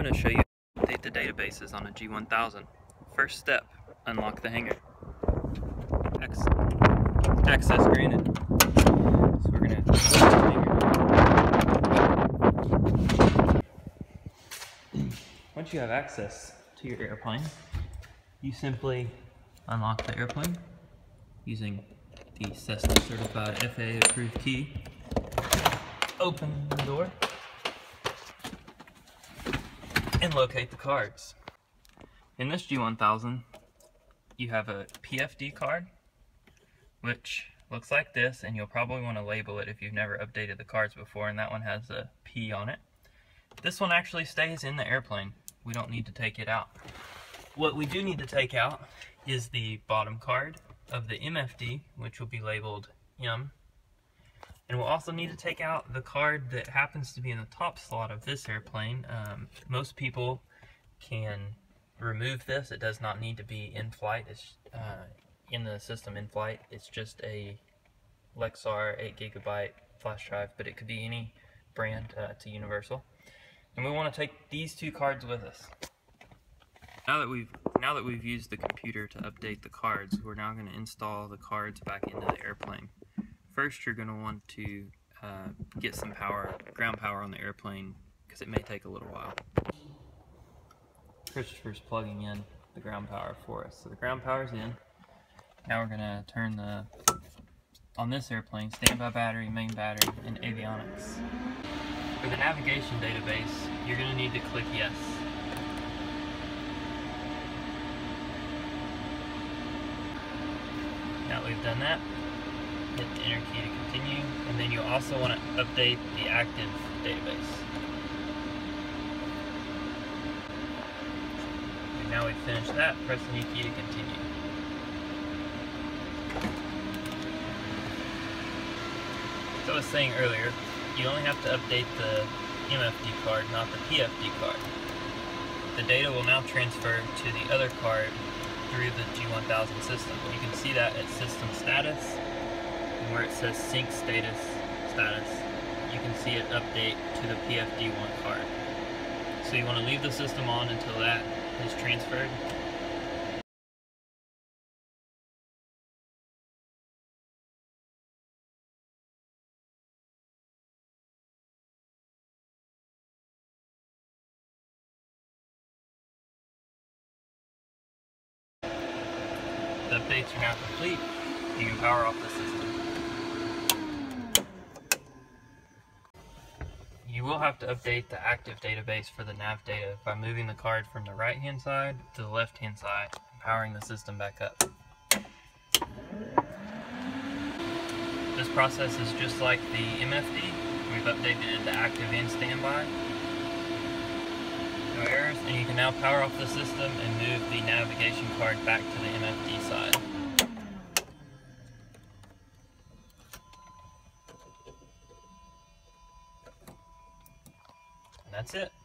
I'm going to show you how to update the databases on a G1000. First step, unlock the hangar. access granted. So we're going to Once you have access to your airplane, you simply unlock the airplane using the Cessna certified FAA approved key. Open the door and locate the cards. In this G1000, you have a PFD card, which looks like this, and you'll probably want to label it if you've never updated the cards before, and that one has a P on it. This one actually stays in the airplane. We don't need to take it out. What we do need to take out is the bottom card of the MFD, which will be labeled M. And we'll also need to take out the card that happens to be in the top slot of this airplane. Um, most people can remove this. It does not need to be in flight. It's uh, in the system in flight. It's just a Lexar 8 gigabyte flash drive, but it could be any brand uh, to Universal. And we want to take these two cards with us. Now that we've now that we've used the computer to update the cards, we're now going to install the cards back into the airplane. First, you're going to want to uh, get some power, ground power on the airplane, because it may take a little while. Christopher's plugging in the ground power for us. So the ground power's in. Now we're going to turn the, on this airplane, standby battery, main battery, and avionics. For the navigation database, you're going to need to click yes. Now that we've done that, hit the enter key to continue, and then you also want to update the active database. And now we've finished that, press the new key to continue. As I was saying earlier, you only have to update the MFD card, not the PFD card. The data will now transfer to the other card through the G1000 system. You can see that at system status, where it says sync status status, you can see it update to the PFD1 card. So you want to leave the system on until that is transferred. The updates are now complete. You can power off the system. You will have to update the active database for the nav data by moving the card from the right hand side to the left hand side and powering the system back up. This process is just like the MFD. We've updated the active and standby. No errors, and you can now power off the system and move the navigation card back to the MFD side. That's it.